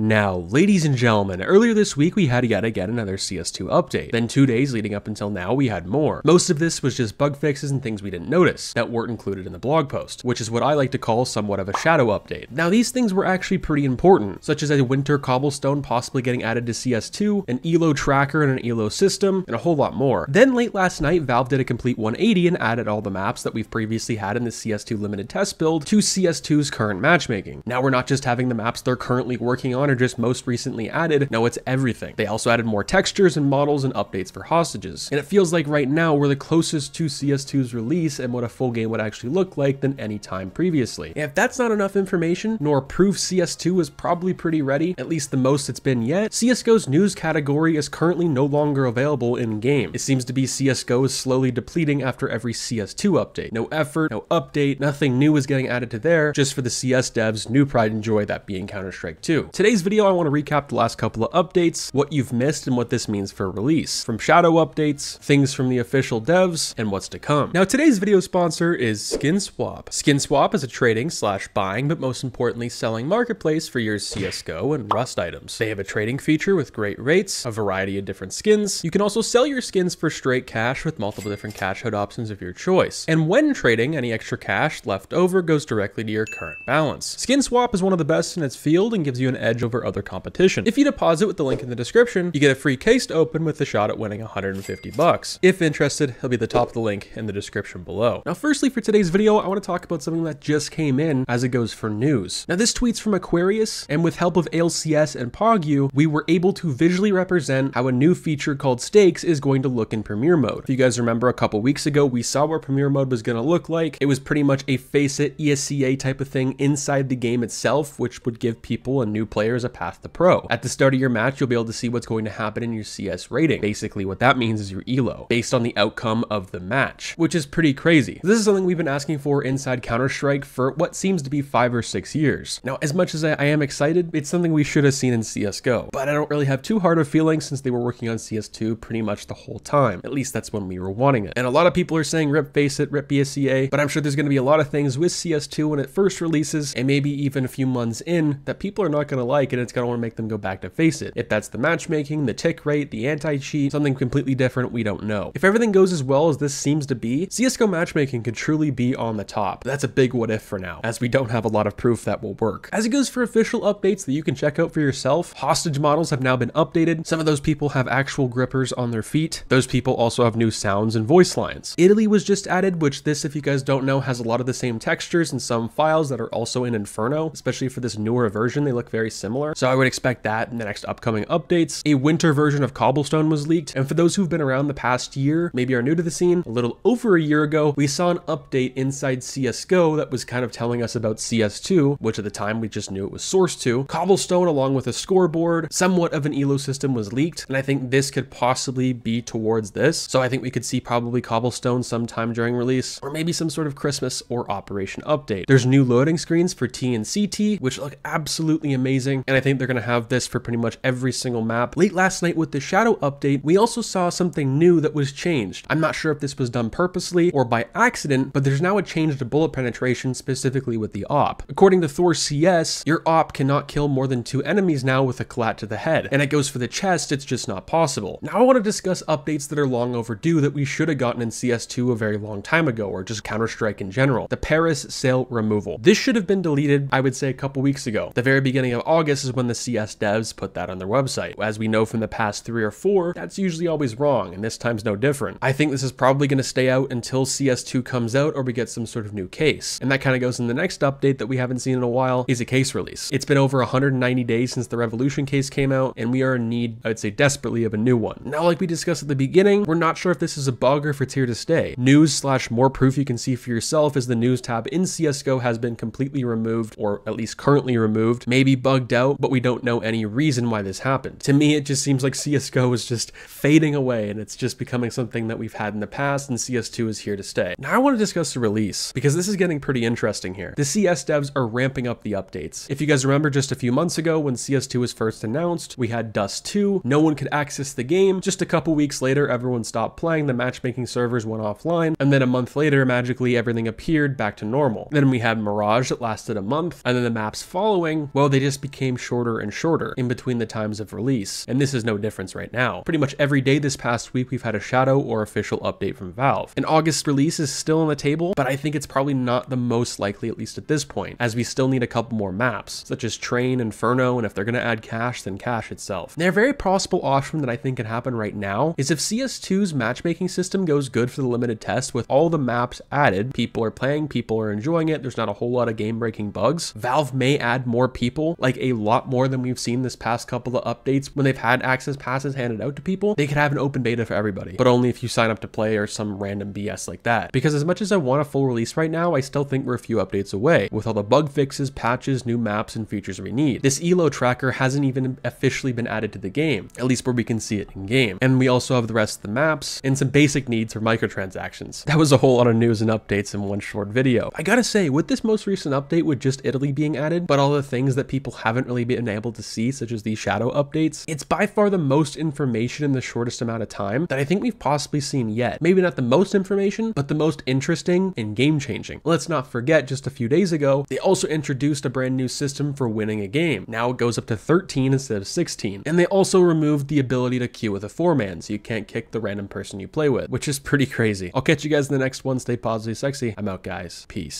Now, ladies and gentlemen, earlier this week we had yet again another CS2 update. Then two days leading up until now we had more. Most of this was just bug fixes and things we didn't notice that weren't included in the blog post, which is what I like to call somewhat of a shadow update. Now these things were actually pretty important, such as a winter cobblestone possibly getting added to CS2, an ELO tracker and an ELO system, and a whole lot more. Then late last night, Valve did a complete 180 and added all the maps that we've previously had in the CS2 limited test build to CS2's current matchmaking. Now we're not just having the maps they're currently working on just most recently added. No, it's everything. They also added more textures and models and updates for hostages. And it feels like right now we're the closest to CS2's release and what a full game would actually look like than any time previously. And if that's not enough information, nor proof CS2 is probably pretty ready, at least the most it's been yet, CSGO's news category is currently no longer available in-game. It seems to be CSGO is slowly depleting after every CS2 update. No effort, no update, nothing new is getting added to there, just for the CS devs' new pride and joy that being Counter-Strike 2. Today's video, I want to recap the last couple of updates, what you've missed, and what this means for release. From shadow updates, things from the official devs, and what's to come. Now, today's video sponsor is SkinSwap. SkinSwap is a trading slash buying, but most importantly, selling marketplace for your CSGO and Rust items. They have a trading feature with great rates, a variety of different skins. You can also sell your skins for straight cash with multiple different cash out options of your choice. And when trading, any extra cash left over goes directly to your current balance. SkinSwap is one of the best in its field and gives you an edge over other competition. If you deposit with the link in the description, you get a free case to open with a shot at winning 150 bucks. If interested, it'll be the top of the link in the description below. Now, firstly, for today's video, I want to talk about something that just came in as it goes for news. Now, this tweet's from Aquarius, and with help of ALCS and PogU, we were able to visually represent how a new feature called Stakes is going to look in Premiere Mode. If you guys remember a couple weeks ago, we saw what Premiere Mode was going to look like. It was pretty much a FACEIT ESEA type of thing inside the game itself, which would give people and new players a path to pro. At the start of your match, you'll be able to see what's going to happen in your CS rating. Basically, what that means is your ELO, based on the outcome of the match, which is pretty crazy. This is something we've been asking for inside Counter-Strike for what seems to be five or six years. Now, as much as I am excited, it's something we should have seen in CSGO, but I don't really have too hard of feelings since they were working on CS2 pretty much the whole time. At least that's when we were wanting it. And a lot of people are saying rip FACEIT, rip ESEA, but I'm sure there's going to be a lot of things with CS2 when it first releases and maybe even a few months in that people are not going to like and it's going to want to make them go back to FACEIT. If that's the matchmaking, the tick rate, the anti-cheat, something completely different, we don't know. If everything goes as well as this seems to be, CSGO matchmaking could truly be on the top. That's a big what if for now, as we don't have a lot of proof that will work. As it goes for official updates that you can check out for yourself, hostage models have now been updated. Some of those people have actual grippers on their feet. Those people also have new sounds and voice lines. Italy was just added, which this, if you guys don't know, has a lot of the same textures and some files that are also in Inferno, especially for this newer version. They look very similar. So I would expect that in the next upcoming updates. A winter version of Cobblestone was leaked. And for those who've been around the past year, maybe are new to the scene, a little over a year ago, we saw an update inside CSGO that was kind of telling us about CS2, which at the time we just knew it was source 2. Cobblestone, along with a scoreboard, somewhat of an ELO system was leaked. And I think this could possibly be towards this. So I think we could see probably Cobblestone sometime during release, or maybe some sort of Christmas or Operation update. There's new loading screens for T and CT, which look absolutely amazing. And I think they're going to have this for pretty much every single map. Late last night with the Shadow update, we also saw something new that was changed. I'm not sure if this was done purposely or by accident, but there's now a change to bullet penetration specifically with the AWP. According to Thour CS, your AWP cannot kill more than two enemies now with a collat to the head. And it goes for the chest, it's just not possible. Now I want to discuss updates that are long overdue that we should have gotten in CS2 a very long time ago, or just Counter-Strike in general. The Paris sale removal. This should have been deleted, I would say, a couple weeks ago. The very beginning of August is when the CS devs put that on their website. As we know from the past three or four, that's usually always wrong, and this time's no different. I think this is probably going to stay out until CS2 comes out or we get some sort of new case. And that kind of goes in the next update that we haven't seen in a while is a case release. It's been over 190 days since the Revolution case came out, and we are in need, I would say desperately, of a new one. Now, like we discussed at the beginning, we're not sure if this is a bug or if it's here to stay. News slash more proof you can see for yourself is the news tab in CSGO has been completely removed, or at least currently removed, maybe bug bugged but we don't know any reason why this happened. To me, it just seems like CSGO is just fading away and it's just becoming something that we've had in the past and CS2 is here to stay. Now I want to discuss the release because this is getting pretty interesting here. The CS devs are ramping up the updates. If you guys remember just a few months ago when CS2 was first announced, we had Dust 2, no one could access the game. Just a couple weeks later, everyone stopped playing, the matchmaking servers went offline, and then a month later, magically everything appeared back to normal. Then we had Mirage that lasted a month, and then the maps following, well, they just became became shorter and shorter in between the times of release, and this is no difference right now. Pretty much every day this past week we've had a shadow or official update from Valve. An August release is still on the table, but I think it's probably not the most likely at least at this point, as we still need a couple more maps, such as Train, Inferno, and if they're going to add Cache, then Cache itself. Now, a very possible option that I think can happen right now is if CS2's matchmaking system goes good for the limited test with all the maps added, people are playing, people are enjoying it, there's not a whole lot of game-breaking bugs, Valve may add more people, like a lot more than we've seen this past couple of updates when they've had access passes handed out to people. They could have an open beta for everybody, but only if you sign up to play or some random BS like that. Because as much as I want a full release right now, I still think we're a few updates away, with all the bug fixes, patches, new maps, and features we need. This ELO tracker hasn't even officially been added to the game, at least where we can see it in game. And we also have the rest of the maps and some basic needs for microtransactions. That was a whole lot of news and updates in one short video. I gotta say, with this most recent update with just Italy being added, but all the things that people haven't really been able to see, such as these shadow updates, it's by far the most information in the shortest amount of time that I think we've possibly seen yet. Maybe not the most information, but the most interesting and game changing. Let's not forget, just a few days ago, they also introduced a brand new system for winning a game. Now it goes up to 13 instead of 16. And they also removed the ability to queue with a four man, so you can't kick the random person you play with, which is pretty crazy. I'll catch you guys in the next one. Stay positive, sexy. I'm out, guys. Peace.